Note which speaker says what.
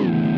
Speaker 1: Woo!